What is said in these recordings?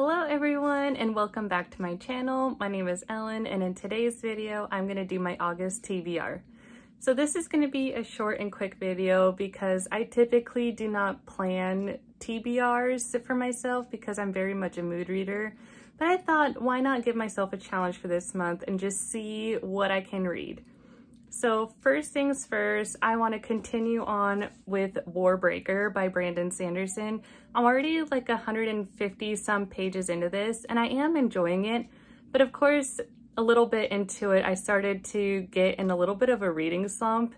Hello everyone and welcome back to my channel. My name is Ellen and in today's video I'm going to do my August TBR. So this is going to be a short and quick video because I typically do not plan TBRs for myself because I'm very much a mood reader. But I thought why not give myself a challenge for this month and just see what I can read. So first things first, I want to continue on with Warbreaker by Brandon Sanderson. I'm already like 150 some pages into this and I am enjoying it. But of course, a little bit into it, I started to get in a little bit of a reading slump.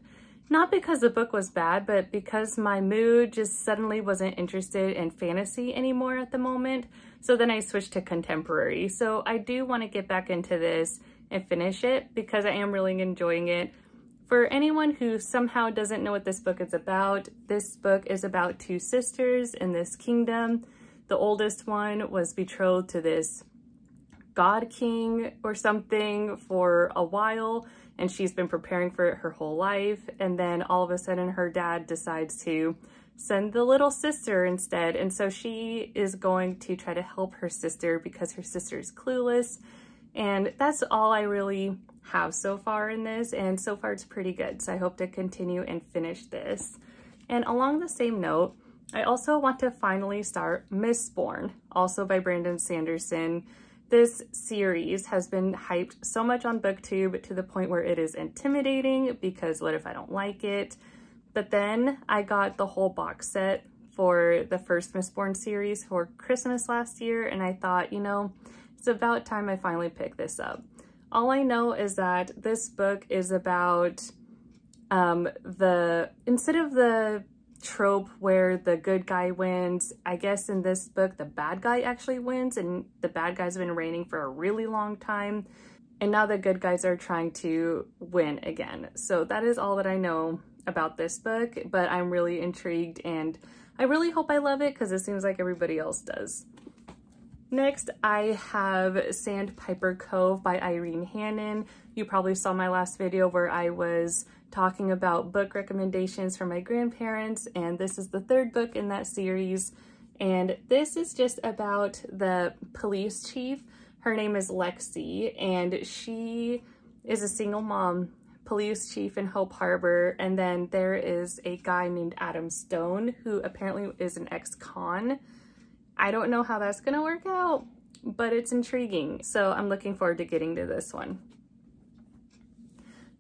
Not because the book was bad, but because my mood just suddenly wasn't interested in fantasy anymore at the moment. So then I switched to contemporary. So I do want to get back into this and finish it because I am really enjoying it. For anyone who somehow doesn't know what this book is about, this book is about two sisters in this kingdom. The oldest one was betrothed to this god king or something for a while and she's been preparing for it her whole life. And then all of a sudden her dad decides to send the little sister instead. And so she is going to try to help her sister because her sister is clueless and that's all I really have so far in this and so far it's pretty good. So I hope to continue and finish this. And along the same note, I also want to finally start Mistborn, also by Brandon Sanderson. This series has been hyped so much on booktube to the point where it is intimidating because what if I don't like it? But then I got the whole box set for the first Mistborn series for Christmas last year and I thought, you know, it's about time I finally pick this up. All I know is that this book is about um, the, instead of the trope where the good guy wins, I guess in this book, the bad guy actually wins and the bad guy's been reigning for a really long time. And now the good guys are trying to win again. So that is all that I know about this book, but I'm really intrigued and I really hope I love it because it seems like everybody else does. Next, I have Sandpiper Cove by Irene Hannon. You probably saw my last video where I was talking about book recommendations for my grandparents, and this is the third book in that series. And this is just about the police chief. Her name is Lexi, and she is a single mom police chief in Hope Harbor. And then there is a guy named Adam Stone, who apparently is an ex-con. I don't know how that's gonna work out, but it's intriguing. So I'm looking forward to getting to this one.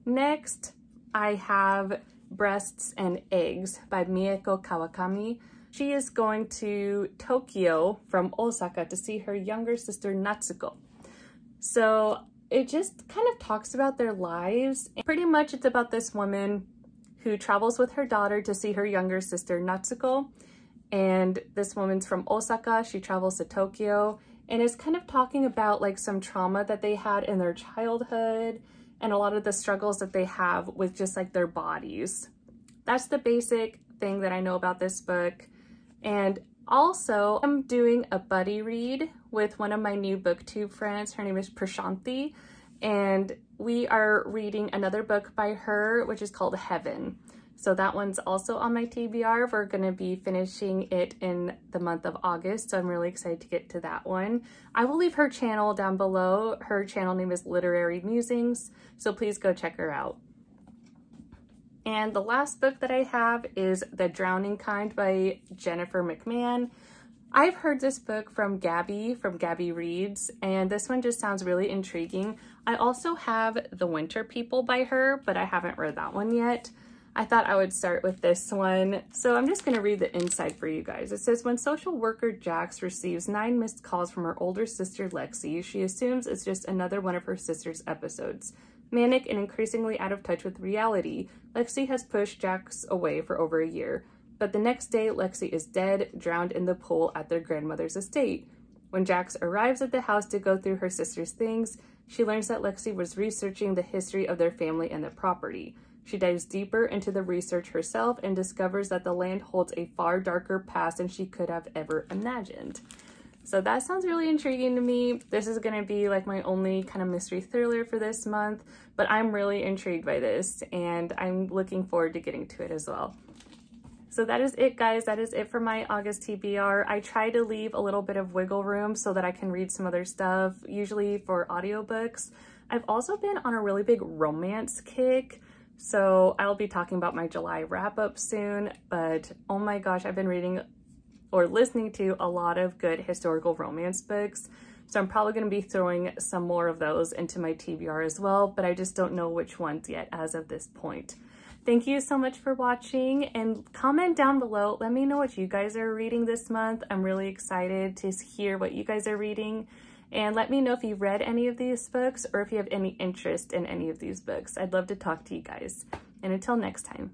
Next, I have Breasts and Eggs by Mieko Kawakami. She is going to Tokyo from Osaka to see her younger sister Natsuko. So it just kind of talks about their lives. Pretty much it's about this woman who travels with her daughter to see her younger sister Natsuko and this woman's from Osaka. She travels to Tokyo and is kind of talking about like some trauma that they had in their childhood and a lot of the struggles that they have with just like their bodies. That's the basic thing that I know about this book. And also, I'm doing a buddy read with one of my new booktube friends. Her name is Prashanthi, and we are reading another book by her, which is called Heaven. So that one's also on my TBR. We're to be finishing it in the month of August, so I'm really excited to get to that one. I will leave her channel down below. Her channel name is Literary Musings, so please go check her out. And the last book that I have is The Drowning Kind by Jennifer McMahon. I've heard this book from Gabby, from Gabby Reads, and this one just sounds really intriguing. I also have The Winter People by her, but I haven't read that one yet. I thought I would start with this one. So I'm just going to read the inside for you guys. It says, when social worker Jax receives nine missed calls from her older sister Lexi, she assumes it's just another one of her sister's episodes. Manic and increasingly out of touch with reality, Lexi has pushed Jax away for over a year. But the next day, Lexi is dead, drowned in the pool at their grandmother's estate. When Jax arrives at the house to go through her sister's things, she learns that Lexi was researching the history of their family and the property. She dives deeper into the research herself and discovers that the land holds a far darker past than she could have ever imagined. So that sounds really intriguing to me. This is going to be like my only kind of mystery thriller for this month, but I'm really intrigued by this and I'm looking forward to getting to it as well. So that is it, guys. That is it for my August TBR. I try to leave a little bit of wiggle room so that I can read some other stuff, usually for audiobooks. I've also been on a really big romance kick. So I'll be talking about my July wrap up soon, but oh my gosh, I've been reading or listening to a lot of good historical romance books. So I'm probably going to be throwing some more of those into my TBR as well, but I just don't know which ones yet as of this point. Thank you so much for watching and comment down below. Let me know what you guys are reading this month. I'm really excited to hear what you guys are reading. And let me know if you've read any of these books or if you have any interest in any of these books. I'd love to talk to you guys. And until next time.